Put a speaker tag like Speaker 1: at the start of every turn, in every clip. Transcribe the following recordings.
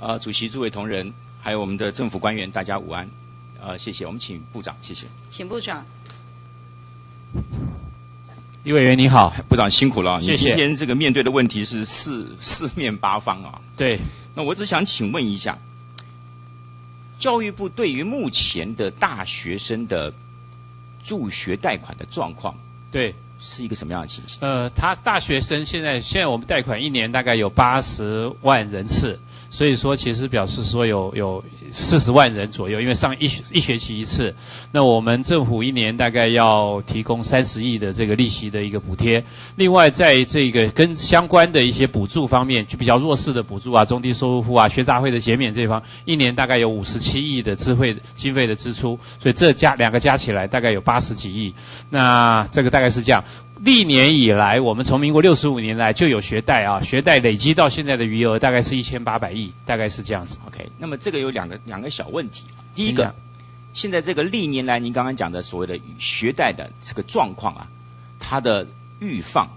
Speaker 1: 呃，主席、诸位同仁，还有我们的政府官员，大家午安。呃，谢谢，我们请部长，谢谢。
Speaker 2: 请部长。
Speaker 3: 李委员你好，
Speaker 1: 部长辛苦了。
Speaker 3: 谢谢。
Speaker 1: 今天这个面对的问题是四 四面八方啊。
Speaker 3: 对。
Speaker 1: 那我只想请问一下，教育部对于目前的大学生的助学贷款的状况，
Speaker 3: 对，
Speaker 1: 是一个什么样的情形？
Speaker 3: 呃，他大学生现在现在我们贷款一年大概有八十万人次。所以说，其实表示说有有四十万人左右，因为上一学一学期一次，那我们政府一年大概要提供三十亿的这个利息的一个补贴。另外，在这个跟相关的一些补助方面，就比较弱势的补助啊，中低收入户啊，学杂费的减免这方，一年大概有五十七亿的智慧经费的支出，所以这加两个加起来大概有八十几亿。那这个大概是这样。历年以来，我们从民国六十五年来就有学贷啊，学贷累积到现在的余额大概是一千八百亿，大概是这样子。
Speaker 1: OK，那么这个有两个两个小问题。第一个，现在这个历年来您刚刚讲的所谓的学贷的这个状况啊，它的预放、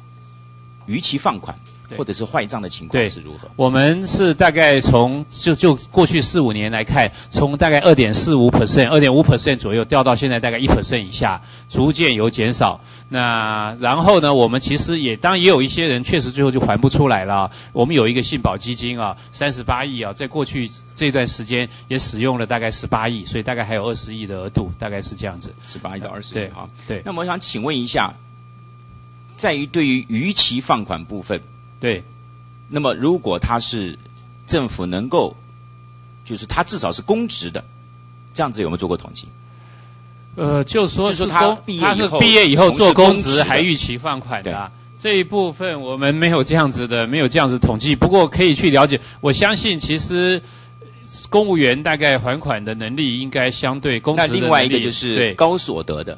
Speaker 1: 逾期放款。或者是坏账的情况是如何？
Speaker 3: 我们是大概从就就过去四五年来看，从大概二点四五 percent、二点五 percent 左右掉到现在大概一 percent 以下，逐渐有减少。那然后呢，我们其实也当然也有一些人确实最后就还不出来了。我们有一个信保基金啊，三十八亿啊，在过去这段时间也使用了大概十八亿，所以大概还有二十亿的额度，大概是这样子。
Speaker 1: 十八亿到二十亿，
Speaker 3: 对，
Speaker 1: 好，
Speaker 3: 对。
Speaker 1: 那么我想请问一下，在于对于逾期放款部分。
Speaker 3: 对，
Speaker 1: 那么如果他是政府能够，就是他至少是公职的，这样子有没有做过统计？
Speaker 3: 呃，就说
Speaker 1: 是
Speaker 3: 他他是毕业以后做公职还逾期放款的这一部分，我们没有这样子的，没有这样子统计。不过可以去了解，我相信其实公务员大概还款的能力应该相对公职
Speaker 1: 另外一个就是高所得的。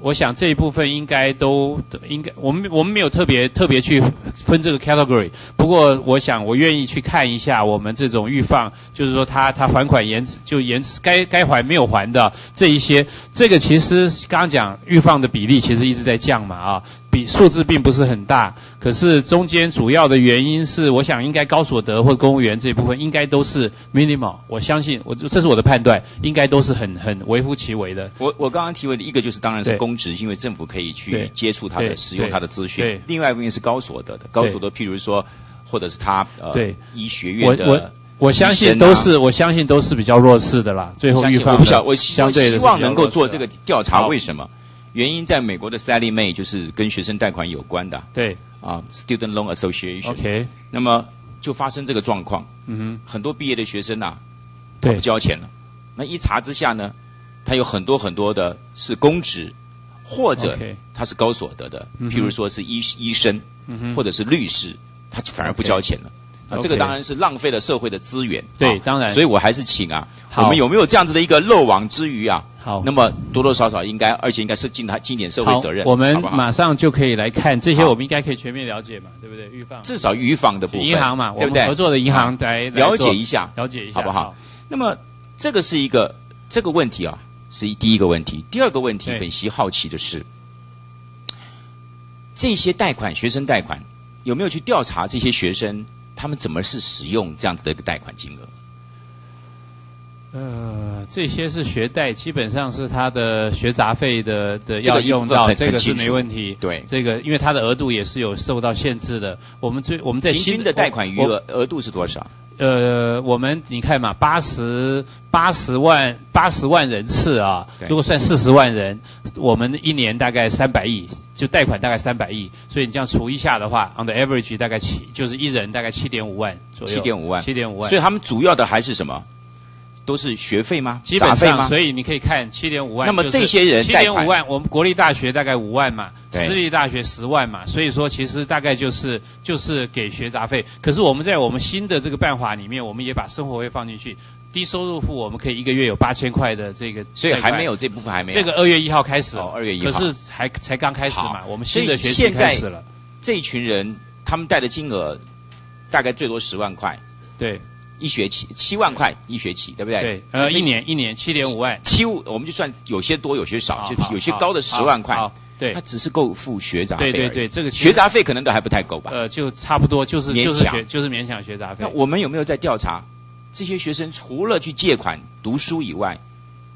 Speaker 3: 我想这一部分应该都应该，我们我们没有特别特别去分这个 category。不过我想我愿意去看一下我们这种预放，就是说他他还款延迟就延迟该该还没有还的这一些，这个其实刚刚讲预放的比例其实一直在降嘛啊。比数字并不是很大，可是中间主要的原因是，我想应该高所得或公务员这一部分应该都是 minimal。我相信，我这是我的判断，应该都是很很微乎其微的。
Speaker 1: 我我刚刚提问的一个就是，当然是公职，因为政府可以去接触他的、使用他的资讯。另外一部分是高所得的，高所得，譬如说，或者是他呃医学院的。
Speaker 3: 我我我相信都是，我相信都是比较弱势的啦。最后预防，
Speaker 1: 我不晓，我希望能够做这个调查，为什么？原因在美国的 Sally Mae 就是跟学生贷款有关的。
Speaker 3: 对。
Speaker 1: 啊，Student Loan Association。
Speaker 3: OK。
Speaker 1: 那么就发生这个状况。嗯哼。很多毕业的学生呐，他不交钱了。那一查之下呢，他有很多很多的是公职，或者他是高所得的，譬如说是医医生，或者是律师，他反而不交钱了。啊，这个当然是浪费了社会的资源。
Speaker 3: 对，当然。
Speaker 1: 所以我还是请啊，我们有没有这样子的一个漏网之鱼啊？
Speaker 3: 好，
Speaker 1: 那么多多少少应该，而且应该是尽他尽点社会责任。
Speaker 3: 我们马上就可以来看这些，我们应该可以全面了解嘛，对不对？预防
Speaker 1: 至少预防的部分，
Speaker 3: 银行嘛，对不对？合作的银行来
Speaker 1: 了解一下，
Speaker 3: 了解一下，
Speaker 1: 好不好？那么这个是一个这个问题啊，是第一个问题。第二个问题，本席好奇的是，这些贷款学生贷款有没有去调查这些学生？他们怎么是使用这样子的一个贷款金额？
Speaker 3: 呃，这些是学贷，基本上是他的学杂费的的要用到，这个是没问题。
Speaker 1: 对，
Speaker 3: 这个因为它的额度也是有受到限制的。我们最我们在
Speaker 1: 新的贷款余额额度是多少？
Speaker 3: 呃，我们你看嘛，八十八十万八十万人次啊，如果算四十万人，我们一年大概三百亿，就贷款大概三百亿，所以你这样除一下的话，on the average 大概七，就是一人大概七点五万左右。
Speaker 1: 七点五万，
Speaker 3: 七点五万。
Speaker 1: 所以他们主要的还是什么？都是学费吗？
Speaker 3: 基本上，所以你可以看七点五万。
Speaker 1: 那么这些人
Speaker 3: 七点五万，我们国立大学大概五万嘛，私立大学十万嘛，所以说其实大概就是就是给学杂费。可是我们在我们新的这个办法里面，我们也把生活费放进去。低收入户我们可以一个月有八千块的这个，
Speaker 1: 所以还没有这部分还没有。
Speaker 3: 这个二月一号开始
Speaker 1: 哦，二月一号。
Speaker 3: 可是还才刚开始嘛，我们新的学期开始了。
Speaker 1: 这一群人他们贷的金额大概最多十万块。
Speaker 3: 对。
Speaker 1: 一学期七万块一学期，对不对？
Speaker 3: 对，呃，一年一年七点五万，
Speaker 1: 七五我们就算有些多有些少，就有些高的十万块，
Speaker 3: 对，
Speaker 1: 他只是够付学杂费。
Speaker 3: 对对对，这个
Speaker 1: 学杂费可能都还不太够吧？
Speaker 3: 呃，就差不多就是
Speaker 1: 勉强
Speaker 3: 就是勉强学杂费。
Speaker 1: 那我们有没有在调查这些学生除了去借款读书以外，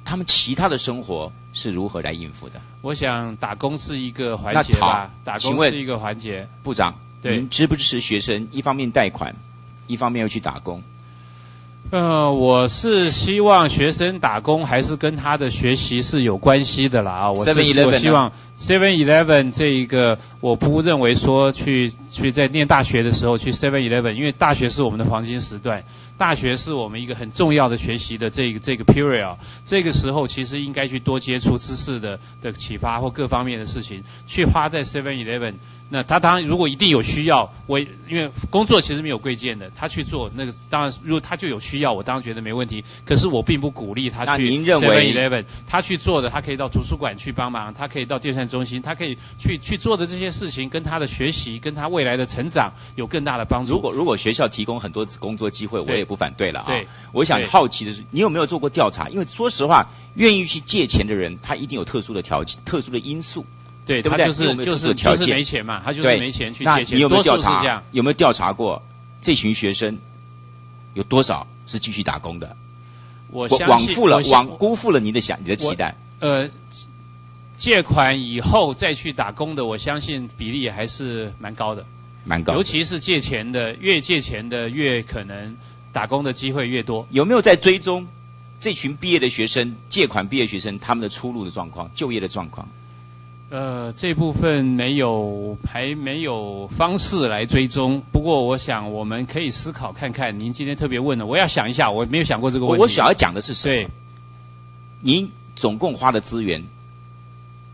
Speaker 1: 他们其他的生活是如何来应付的？
Speaker 3: 我想打工是一个环节吧，打工是一个环节。
Speaker 1: 部长，您支不支持学生一方面贷款，一方面又去打工？
Speaker 3: 呃，我是希望学生打工还是跟他的学习是有关系的啦啊！我是我希望 Seven Eleven 这一个，我不认为说去去在念大学的时候去 Seven Eleven，因为大学是我们的黄金时段，大学是我们一个很重要的学习的这个这个 period，这个时候其实应该去多接触知识的的启发或各方面的事情，去花在 Seven Eleven。那他当然，如果一定有需要，我因为工作其实没有贵贱的，他去做那个，当然如果他就有需要，我当然觉得没问题。可是我并不鼓励他去 Seven Eleven，他去做的，他可以到图书馆去帮忙，他可以到电算中心，他可以去去做的这些事情，跟他的学习，跟他未来的成长有更大的帮助。
Speaker 1: 如果如果学校提供很多工作机会，我也不反对了啊。
Speaker 3: 对，
Speaker 1: 我想好奇的是，你有没有做过调查？因为说实话，愿意去借钱的人，他一定有特殊的条件、特殊的因素。
Speaker 3: 对，
Speaker 1: 他
Speaker 3: 就是就是就是没钱嘛，他就是没钱去借钱。你有
Speaker 1: 没有调查？有没有调查过这群学生有多少是继续打工的？
Speaker 3: 我
Speaker 1: 枉付了，枉辜负了你的想你的期待。
Speaker 3: 呃，借款以后再去打工的，我相信比例还是蛮高的，
Speaker 1: 蛮高。
Speaker 3: 尤其是借钱的，越借钱的越可能打工的机会越多。
Speaker 1: 有没有在追踪这群毕业的学生、借款毕业学生他们的出路的状况、就业的状况？
Speaker 3: 呃，这部分没有，还没有方式来追踪。不过，我想我们可以思考看看。您今天特别问了，我要想一下，我没有想过这个问题。
Speaker 1: 我想要讲的是什
Speaker 3: 么？对，
Speaker 1: 您总共花的资源。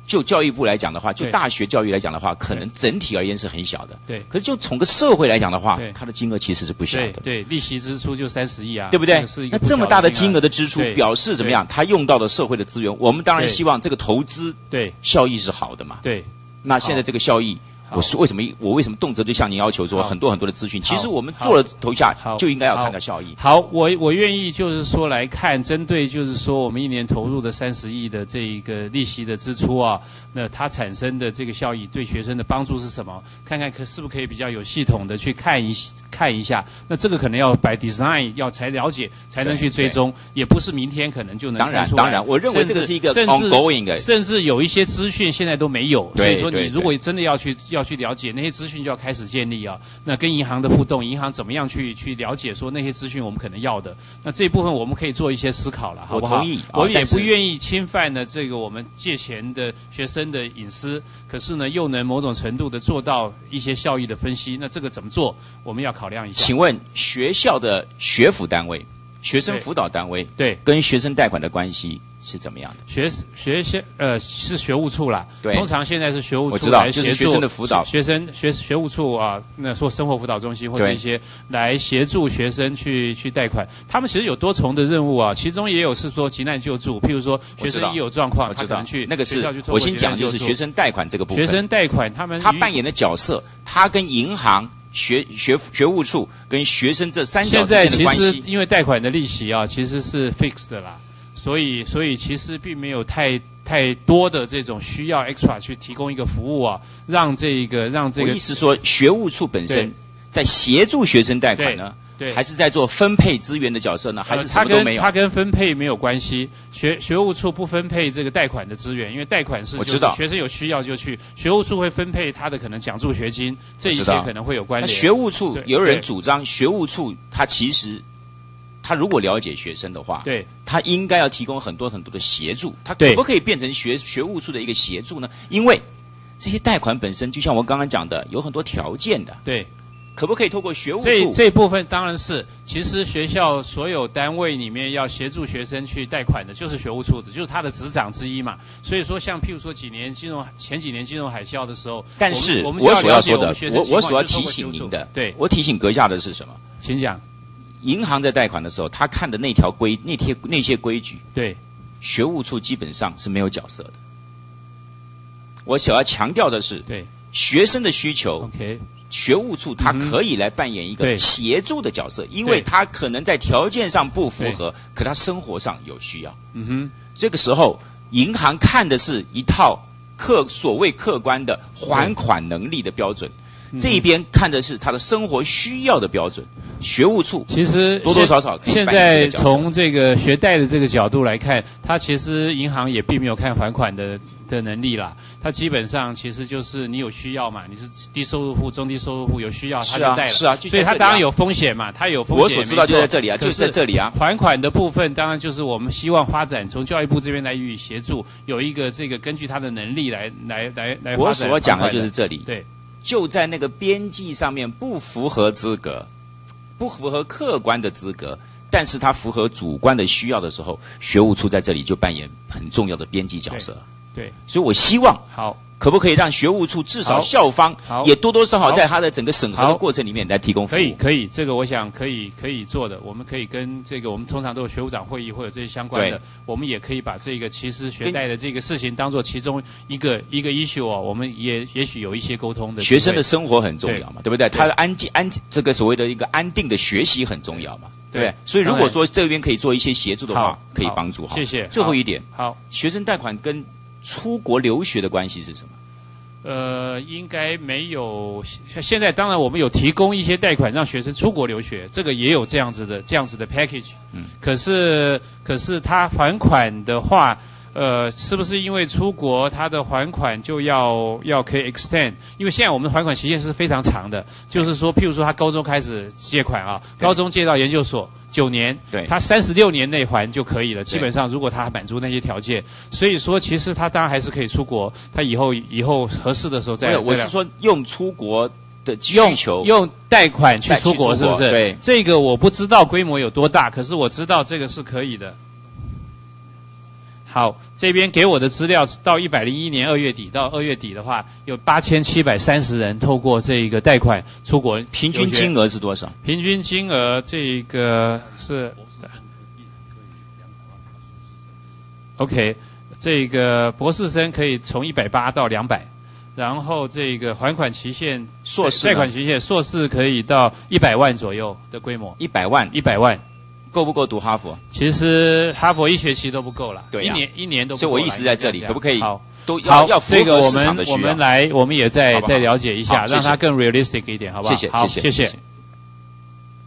Speaker 1: 就教育部来讲的话，就大学教育来讲的话，可能整体而言是很小的。
Speaker 3: 对。
Speaker 1: 可是就从个社会来讲的话，它的金额其实是不小的。
Speaker 3: 对，利息支出就三十亿啊，
Speaker 1: 对不对？那这么大
Speaker 3: 的
Speaker 1: 金额的支出，表示怎么样？它用到的社会的资源，我们当然希望这个投资
Speaker 3: 对
Speaker 1: 效益是好的嘛。
Speaker 3: 对。
Speaker 1: 那现在这个效益。我是为什么？我为什么动辄就向您要求说很多很多的资讯？其实我们做了投下，就应该要看到效益。
Speaker 3: 好，我我愿意就是说来看，针对就是说我们一年投入的三十亿的这一个利息的支出啊，那它产生的这个效益对学生的帮助是什么？看看可是不是可以比较有系统的去看一看一下？那这个可能要 by design 要才了解，才能去追踪，也不是明天可能就能
Speaker 1: 当然当然，我认为这个是一个 ongoing 的，
Speaker 3: 甚至有一些资讯现在都没有，所以说你如果真的要去要。去了解那些资讯就要开始建立啊，那跟银行的互动，银行怎么样去去了解说那些资讯我们可能要的，那这一部分我们可以做一些思考了，好不好？
Speaker 1: 我同意，
Speaker 3: 我也不愿意侵犯呢这个我们借钱的学生的隐私，可是呢又能某种程度的做到一些效益的分析，那这个怎么做？我们要考量一下。
Speaker 1: 请问学校的学府单位、学生辅导单位
Speaker 3: 对。
Speaker 1: 跟学生贷款的关系？是怎么样的？
Speaker 3: 学学些呃是学务处啦，
Speaker 1: 对，
Speaker 3: 通常现在是学务处
Speaker 1: 来协助学生的辅导，
Speaker 3: 学生学学务处啊，那说生活辅导中心或者一些来协助学生去去贷款，他们其实有多重的任务啊，其中也有是说急难救助，譬如说学生一有状况，他可能去
Speaker 1: 那个是我先讲就是学生贷款这个部分，
Speaker 3: 学生贷款他们
Speaker 1: 他扮演的角色，他跟银行、学学学务处跟学生这三角之间的关系，
Speaker 3: 因为贷款的利息啊其实是 fixed 的啦。所以，所以其实并没有太太多的这种需要 extra 去提供一个服务啊，让这个让这个。
Speaker 1: 我意思说，学务处本身在协助学生贷款呢，
Speaker 3: 对，
Speaker 1: 还是在做分配资源的角色呢？还是什么都没有？
Speaker 3: 它跟分配没有关系。学学务处不分配这个贷款的资源，因为贷款是
Speaker 1: 我知道
Speaker 3: 学生有需要就去，学务处会分配他的可能奖助学金，这一些可能会有关联。
Speaker 1: 学务处有人主张，学务处他其实。他如果了解学生的话，
Speaker 3: 对，
Speaker 1: 他应该要提供很多很多的协助。他可不可以变成学学务处的一个协助呢？因为这些贷款本身，就像我刚刚讲的，有很多条件的。
Speaker 3: 对，
Speaker 1: 可不可以透过学务处？
Speaker 3: 这这部分当然是，其实学校所有单位里面要协助学生去贷款的，就是学务处的，就是他的执掌之一嘛。所以说，像譬如说几年金融前几年金融海啸的时候，
Speaker 1: 但是
Speaker 3: 我
Speaker 1: 所要说的，
Speaker 3: 我
Speaker 1: 我所要提醒您的，
Speaker 3: 对，
Speaker 1: 我提醒阁下的是什么？
Speaker 3: 请讲。
Speaker 1: 银行在贷款的时候，他看的那条规、那些那些规矩，
Speaker 3: 对，
Speaker 1: 学务处基本上是没有角色的。我想要强调的是，
Speaker 3: 对
Speaker 1: 学生的需求
Speaker 3: ，OK，
Speaker 1: 学务处他可以来扮演一个协助的角色，因为他可能在条件上不符合，可他生活上有需要。
Speaker 3: 嗯哼，
Speaker 1: 这个时候银行看的是一套客所谓客观的还款能力的标准。这一边看的是他的生活需要的标准，学务处
Speaker 3: 其实
Speaker 1: 多多少少
Speaker 3: 现在从这个学贷的这个角度来看，他其实银行也并没有看还款的的能力啦。它基本上其实就是你有需要嘛，你是低收入户、中低收入户有需要，他就贷了。
Speaker 1: 是啊，
Speaker 3: 所以它当然有风险嘛，它有风险。
Speaker 1: 我所知道就在这里啊，就是在这里啊。
Speaker 3: 还款的部分当然就是我们希望发展，从教育部这边来予以协助，有一个这个根据他的能力来来来来
Speaker 1: 我所讲的就是这里。
Speaker 3: 对。
Speaker 1: 就在那个边际上面不符合资格，不符合客观的资格，但是他符合主观的需要的时候，学务处在这里就扮演很重要的边际角色。
Speaker 3: 对，
Speaker 1: 所以我希望
Speaker 3: 好。
Speaker 1: 可不可以让学务处至少校方也多多少少在他的整个审核的过程里面来提供服
Speaker 3: 务？可以，可以，这个我想可以可以做的。我们可以跟这个我们通常都有学务长会议或者这些相关的，我们也可以把这个其实学贷的这个事情当做其中一个一个 issue 哦，我们也也许有一些沟通的。
Speaker 1: 学生的生活很重要嘛，对不对？他的安静安这个所谓的一个安定的学习很重要嘛，对不对？所以如果说这边可以做一些协助的话，可以帮助。
Speaker 3: 谢谢。
Speaker 1: 最后一点，
Speaker 3: 好，
Speaker 1: 学生贷款跟出国留学的关系是什么？
Speaker 3: 呃，应该没有。现在当然我们有提供一些贷款让学生出国留学，这个也有这样子的这样子的 package。嗯。可是可是他还款的话，呃，是不是因为出国他的还款就要要可以 extend？因为现在我们的还款期限是非常长的，就是说，譬如说他高中开始借款啊，高中借到研究所。九年，
Speaker 1: 对，
Speaker 3: 他三十六年内还就可以了。基本上，如果他满足那些条件，所以说其实他当然还是可以出国。他以后以后合适的时候再。
Speaker 1: 没有，我是说用出国的需求，
Speaker 3: 用贷款去出国，是不是？
Speaker 1: 对，
Speaker 3: 这个我不知道规模有多大，可是我知道这个是可以的。好，这边给我的资料到一百零一年二月底到二月底的话，有八千七百三十人透过这个贷款出国，
Speaker 1: 平均金额是多少？
Speaker 3: 平均金额这个是，OK，这个博士生可以从一百八到两百，然后这个还款期限，
Speaker 1: 硕士
Speaker 3: 贷款期限，硕士可以到一百万左右的规模，
Speaker 1: 一百万，
Speaker 3: 一百万。
Speaker 1: 够不够读哈佛？
Speaker 3: 其实哈佛一学期都不够了，
Speaker 1: 对
Speaker 3: 一年一年都不够。
Speaker 1: 所以我意思在这里，可不可以？
Speaker 3: 好，
Speaker 1: 都要要符合
Speaker 3: 市场的需要。这个我们我们来，我们也再再了解一下，让它更 realistic 一点，好不好？
Speaker 1: 谢谢，谢谢，
Speaker 3: 谢谢。